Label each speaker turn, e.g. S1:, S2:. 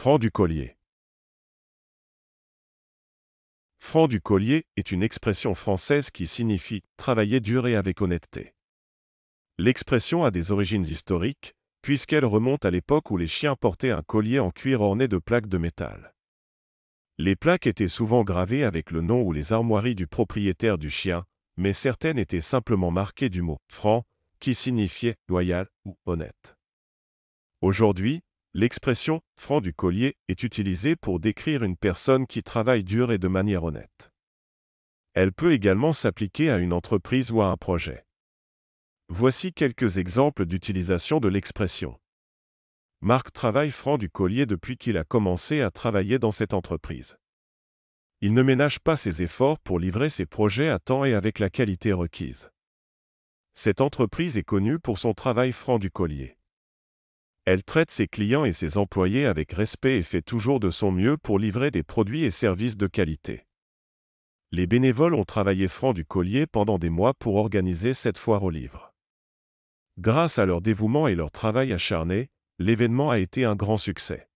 S1: Franc du collier. Franc du collier est une expression française qui signifie travailler dur et avec honnêteté. L'expression a des origines historiques, puisqu'elle remonte à l'époque où les chiens portaient un collier en cuir orné de plaques de métal. Les plaques étaient souvent gravées avec le nom ou les armoiries du propriétaire du chien, mais certaines étaient simplement marquées du mot franc, qui signifiait loyal ou honnête. Aujourd'hui, l'expression franc du collier est utilisée pour décrire une personne qui travaille dur et de manière honnête. Elle peut également s'appliquer à une entreprise ou à un projet. Voici quelques exemples d'utilisation de l'expression. Marc travaille franc du collier depuis qu'il a commencé à travailler dans cette entreprise. Il ne ménage pas ses efforts pour livrer ses projets à temps et avec la qualité requise. Cette entreprise est connue pour son travail franc du collier. Elle traite ses clients et ses employés avec respect et fait toujours de son mieux pour livrer des produits et services de qualité. Les bénévoles ont travaillé franc du collier pendant des mois pour organiser cette foire aux livres. Grâce à leur dévouement et leur travail acharné, l'événement a été un grand succès.